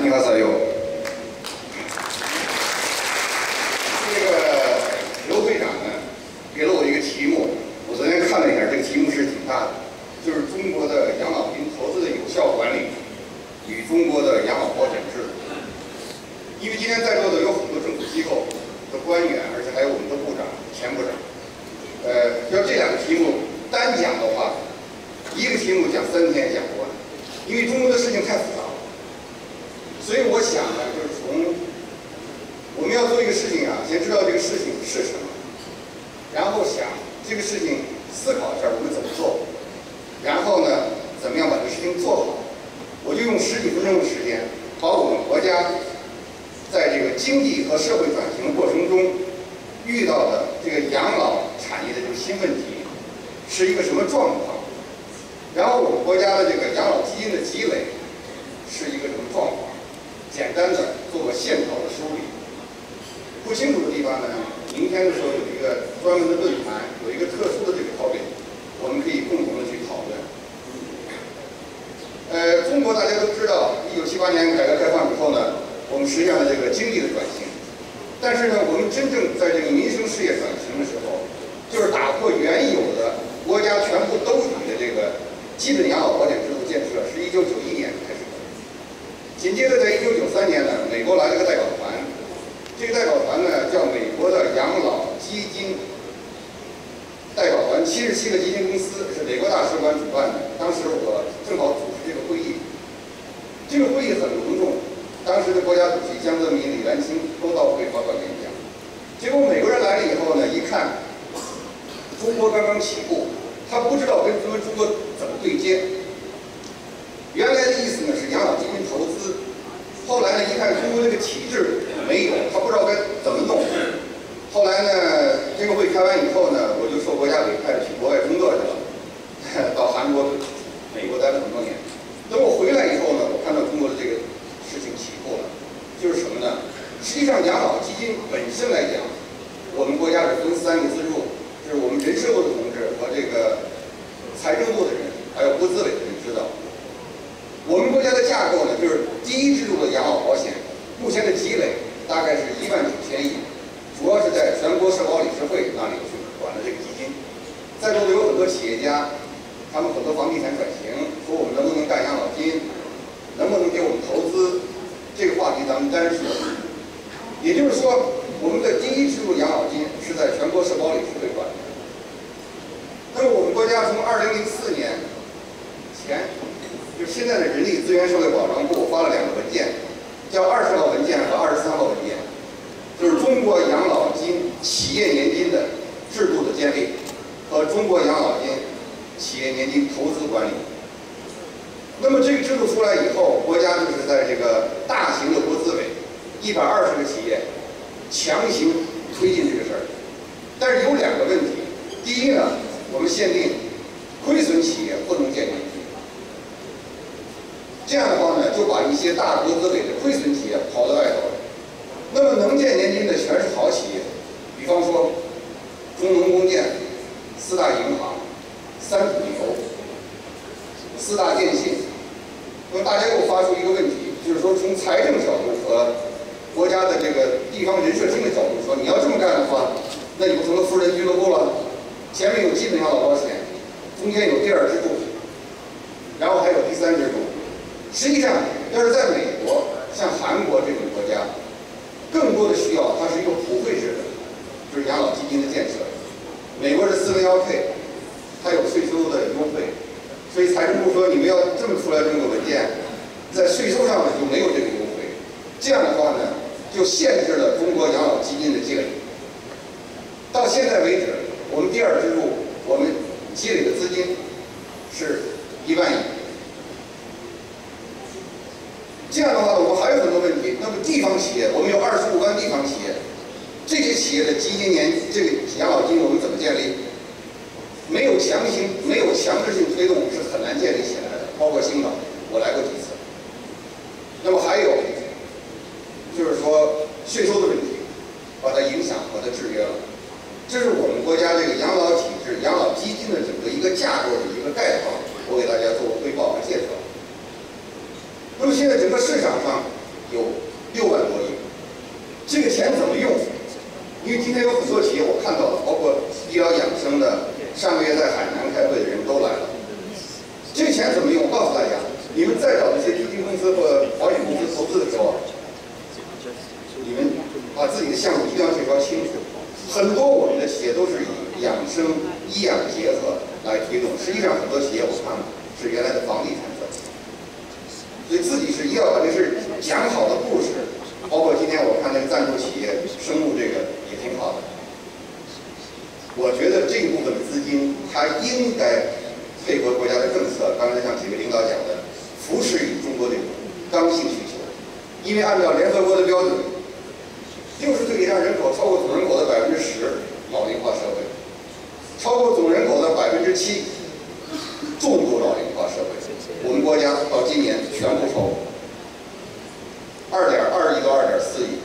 啊，你好，小友。这个刘会长呢，给了我一个题目，我昨天看了一下，这个题目是挺大的，就是中国的养老金投资的有效管理与中国的养老保险制度。因为今天在座的有很多政府机构的官员，而且还有我们的部长、前部长。呃，要这两个题目单讲的话，一个题目讲三天讲不完，因为中国的事情太复杂了。所以我想呢，就是从我们要做一个事情啊，先知道这个事情是什么，然后想这个事情思考一下我们怎么做，然后呢，怎么样把这个事情做好。我就用十几分钟的时间，把我们国家在这个经济和社会转型的过程中遇到的这个养老产业的这个新问题是一个什么状况，然后我们国家的这个养老基金的积累是一个什么状况。简单的做个线条的梳理，不清楚的地方呢，明天的时候有一个专门的论坛，有一个特殊的这个考点我们可以共同的去讨论。呃，中国大家都知道，一九七八年改革开放以后呢，我们实现了这个经济的转型，但是呢，我们真正在这个民生事业转型的时候，就是打破原有的国家全部兜底的这个基本养老保险制度建设，是一九九一年开始的。紧接着，在一九九三年呢，美国来了个代表团，这个代表团呢叫美国的养老基金代表团，七十七个基金公司是美国大使馆主办的。当时我正好主持这个会议，这个会议很隆重，当时的国家主席江泽民、李元清。结果美国人来了以后呢，一看中国刚刚起步，他不知道跟中国怎么对接。原来的意思呢是养老基金投资，后来呢一看中国这个体制没有，他不知道该怎么弄。后来呢这个会开完以后呢，我就受国家委派去国外工作去了，到韩国、美国待了很多年。等我回来以后呢，我看到中国的这个事情起步了，就是什么呢？实际上养老基金本身来讲，我们国家是分三个资助，就是我们人事部的同志和这个财政部的人，还有国资委的人知道。我们国家的架构呢，就是第一制度的养老保险，目前的积累大概是一万九千亿，主要是在全国社保理事会那里去管的这个基金。在座的有很多企业家，他们很多房地产转型，说我们能不能干养老金，能不能给我们投资，这个话题咱们单说。也就是说，我们的第一制度养老金是在全国社保理事会管的。那么我们国家从二零零四年前。就现在的人力资源社会保障部发了两个文件，叫二十号文件和二十三号文件，就是中国养老金企业年金的制度的建立和中国养老金企业年金投资管理。那么这个制度出来以后，国家就是在这个大型的国资委，一百二十个企业强行推进这个事儿。但是有两个问题，第一呢，我们限定亏损企业不能建年金。这样的话呢，就把一些大国资委的亏损企业抛在外头了。那么能建年金的全是好企业，比方说中农工建、四大银行、三土油、四大建。大家给我发出一个问题，就是说从财政角度和国家的这个地方人社厅的角度说，你要这么干的话，那你不成了富人俱乐部了？前面有基本养老保险，中间有第二支柱，然后还有第三支柱。实际上，要是在美国，像韩国这种国家，更多的需要它是一个普惠制的，就是养老基金的建设。美国是四零幺 K，它有税收的优惠，所以财政部说你们要这么出来这么个文件，在税收上呢就没有这个优惠。这样的话呢，就限制了中国养老基金的积累。到现在为止，我们第二支柱我们积累的资金是一万亿。这样的话，我们还有很多问题。那么地方企业，我们有二十五万地方企业，这些企业的基金年这个养老金我们怎么建立？没有强行、没有强制性推动是很难建立起来的。包括青岛，我来过几次。那么还有，就是说税收的问题，把它影响、把它制约了。这是我们国家这个养老体制、养老基金的整个一个架构的一个概况，我给大家做个汇报和介绍。那么现在整个市场上，有六万多亿。这个钱怎么用？因为今天有很多企业我看到了，包括医疗养生的，上个月在海南开会的人都来了。这个钱怎么用？我告诉大家，你们再公司或保险公司投资的时候，你们把自己的项目一定要介绍清楚。很多我们的企业都是以养生、医养结合来推动，实际上很多企业我看是原来的房地产的，所以自己是一定要把这事讲好的故事。包括今天我看那个赞助企业生物这个也挺好的。我觉得这一部分的资金它应该配合国家的政策，刚才像几位领导讲的，扶持与国的刚性需求，因为按照联合国的标准。六十岁以上人口超过总人口的百分之十，老龄化社会；超过总人口的百分之七，重度老龄化社会。我们国家到今年全部超过二点二亿到二点四亿，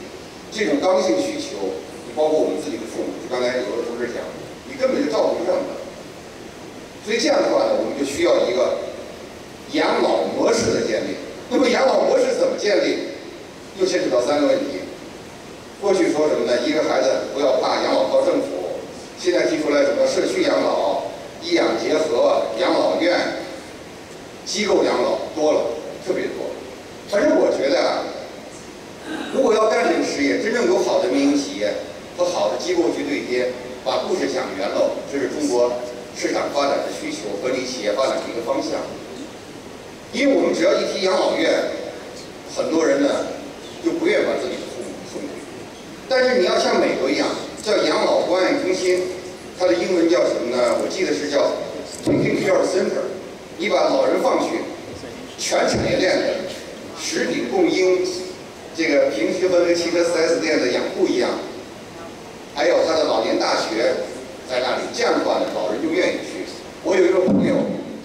这种刚性需求，你包括我们自己的父母，刚才有的同志讲，你根本就照顾不上的。所以这样的话呢，我们就需要一个养老模式的建立。那么养老模式怎么建立？又牵扯到三个问题。过去说什么呢？一个孩子不要怕养老靠政府，现在提出来什么社区养老、医养结合、养老院、机构养老多了，特别多。反正我觉得啊，如果要干这个事业，真正有好的民营企业和好的机构去对接，把故事讲圆了，这是中国市场发展的需求和你企业发展的一个方向。因为我们只要一提养老院，很多人呢就不愿意把自己的父母送去。但是你要像美国一样叫养老关爱中心，它的英文叫什么呢？我记得是叫 Taking Care Center。你把老人放去，全产业链的食品供应，这个平时和那个汽车 4S 店的养护一样，还有他的老年大学在那里，这样的话呢，老人就愿意去。我有一个朋友，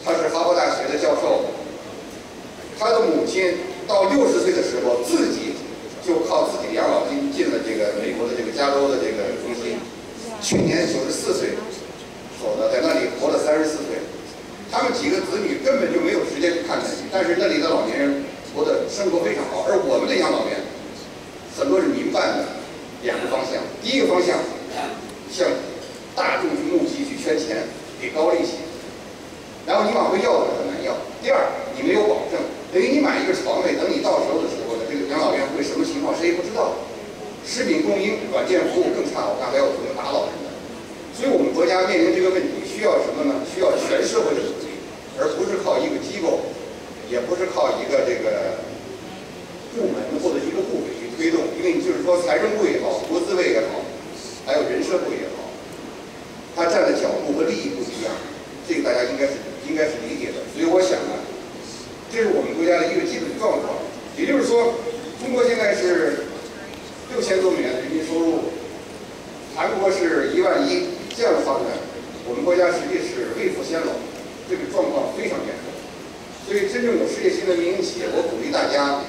他是哈佛大学的教授，他的母亲到六十岁的时候自己。就靠自己的养老金进了这个美国的这个加州的这个中心，去年九十四岁走的，在那里活了三十四岁。他们几个子女根本就没有时间去看那里，但是那里的老年人活的生活非常好。而我们的养老院很多是民办的，两个方向：第一个方向大众去募集去圈钱，给高利息，然后你往回要的很难要；第二，你没有保证，等于你买一个床位，等你到时候的时候。这个养老院会什么情况，谁也不知道。食品供应、软件服务更看，我刚才我可能打老人的。所以我们国家面临这个问题，需要什么呢？需要全社会的努力，而不是靠一个机构，也不是靠一个这个部门或者一个部委去推动。因为就是说，财政部也好，国资委也好，还有人社部也好，他站的角度和利益不一样，这个大家应该是应该是理解的。所以我想呢，这是我们国家的一个基本状况。也就是说，中国现在是六千多美元的人均收入，韩国是一万一，这样的发展，我们国家实际是未富先老，这个状况非常严重。所以，真正有事业心的民营企业，我鼓励大家，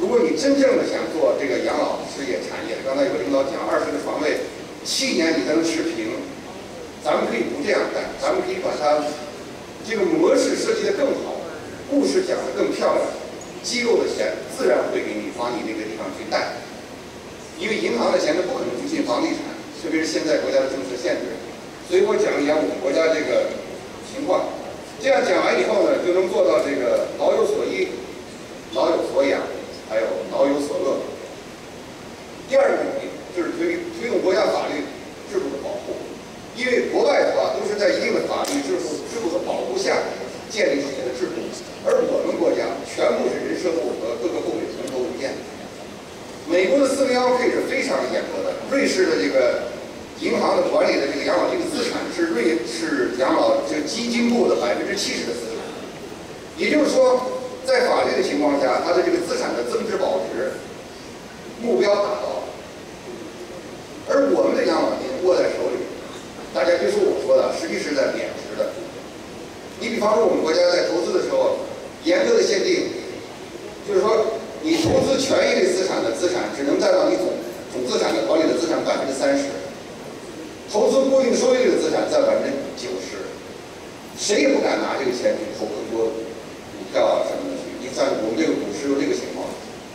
如果你真正的想做这个养老事业产业，刚才有个领导讲，二十个床位，七年你才能持平，咱们可以不这样干，咱们可以把它这个模式设计的更好，故事讲的更漂亮。机构的钱自然会给你往你那个地方去贷，因为银行的钱它不可能去进房地产，特别是现在国家的政策限制。所以我讲一讲我们国家这个情况，这样讲完以后呢，就能做到这个老有所依、老有所养，还有老有所乐。第二个问题就是推推动国家法律制度的保护，因为国外的话都是在一定的法律制度制度的保护下建立起来的制度。而我们国家全部是人社部和各个部委从头入建。美国的四零幺 K 是非常严格的，瑞士的这个银行的管理的这个养老金的资产是瑞士养老这个基金部的百分之七十的资产。也就是说，在法律的情况下，它的这个资产的增值保值目标达到了。而我们的养老金握在手里，大家别说我说的，实际是在贬值的。你比方说，我们国家在投资的时候。严格的限定，就是说，你投资权益类资产的资产只能占到你总总资产的管理的资产百分之三十，投资固定收益类的资产占百分之九十，谁也不敢拿这个钱去投更多股票啊什么的去。你像我们这个股市有这个情况，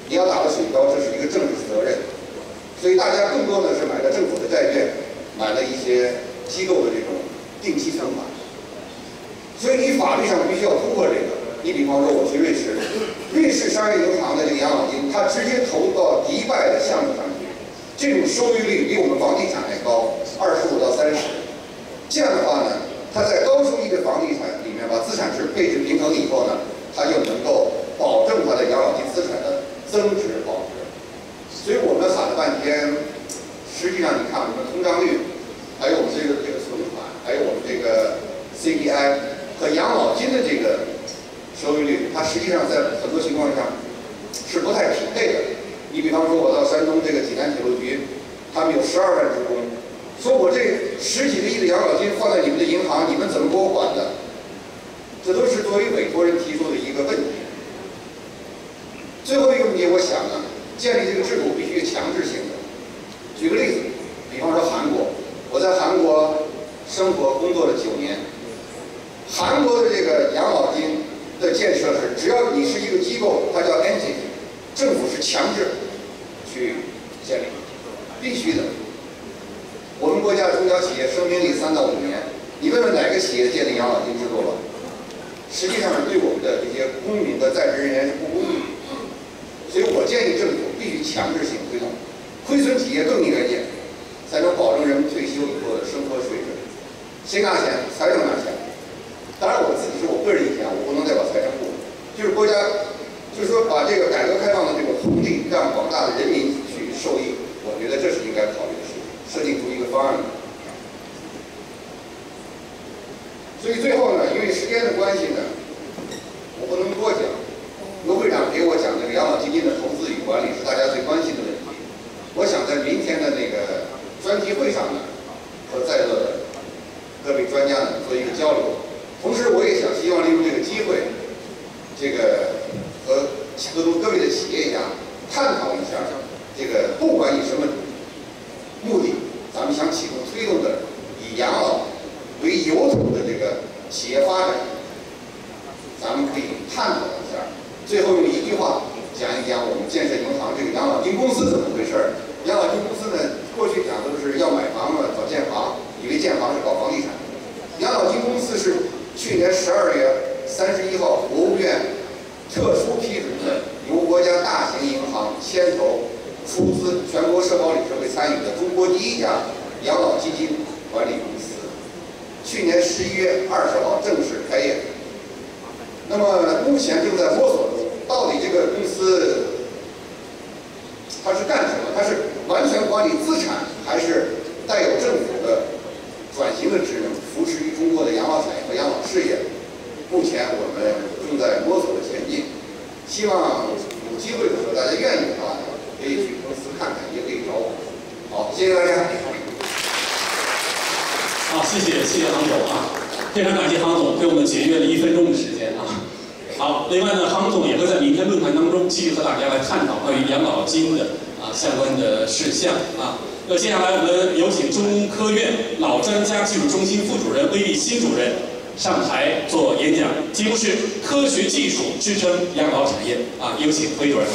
你要打个水漂，这是一个政治责任所以大家更多的是买了政府的债券，买了一些机构的这种定期存款。所以你法律上必须要通过这个。你比方说我去瑞士，瑞士商业银行的这个养老金，它直接投到迪拜的项目上去，这种收益率比我们房地产还高，二十五到三十。这样的话呢，它在高收益的房地产里面把资产值配置平衡以后呢，它就能够保证它的养老金资产的增值保值。所以我们喊了半天，实际上你看我们通胀率，还有我们这个这个存款，还有我们这个 CPI。和养老金的这个收益率，它实际上在很多情况下是不太匹配的。你比方说，我到山东这个济南铁路局，他们有十二万职工，说我这十几个亿的养老金放在你们的银行，你们怎么给我管的？这都是作为委托人提出的一个问题。最后一个问题，我想呢，建立这个制度必须强制性的。举个例子，比方说韩国，我在韩国生活工作了九年。韩国的这个养老金的建设是，只要你是一个机构，它叫 entity，政府是强制去建立，必须的。国家中小企业生命力三到五年，你问问哪个企业建立养老金制度了？实际上是对我们的这些公民和在职人员是不公平。所以我建议政府必须强制性推动，亏损企业更应该建，才能保证人们退休以后的生活水准。谁拿钱？财政拿钱。当然，我自己是我个人意见，我不能代表财政部。就是国家，就是说把这个改革开放的这个红利让广大的人民去受益，我觉得这是应该考虑的，设定出一个方案。所以最后呢，因为时间的关系呢，我不能多讲。卢会长给我讲这个养老基金的投资与管理是大家最关心的问题。我想在明天的那个专题会上呢，和在座的各位专家呢做一个交流。同时，我也想希望利用这个机会，这个和各中各位的企业家探讨一下，这个不管以什么，们想启动推动的以养老为由头的这个企业发展，咱们可以探讨一下。最后用一句话讲一讲我们建设银行这个养老金公司怎么回事儿。养老金公司呢，过去讲都是要买房嘛，找建行，以为建行是搞房地产。养老金公司是。去年十二月三十一号，国务院特殊批准的由国家大型银行牵头出资、全国社保理事会参与的中国第一家养老基金管理公司。去年十一月二十号正式开业。那么目目前正在摸索中，到底这个公司它是干什么？它是完全管理资产，还是带有政府的转型的职能？扶持于中国的养老产业和养老事业，目前我们正在摸索的前进。希望有机会的时候，大家愿意的话，可以去公司看看，也可以找我。好，谢谢大家。好，谢谢谢谢杭总啊，非常感谢杭总给我们节约了一分钟的时间。好，另外呢，杭总也会在明天论坛当中继续和大家来探讨关于养老金的啊相关的事项啊。那接下来我们有请中科院老专家技术中心副主任魏立新主任上台做演讲，题目是科学技术支撑养老产业啊，有请魏主任。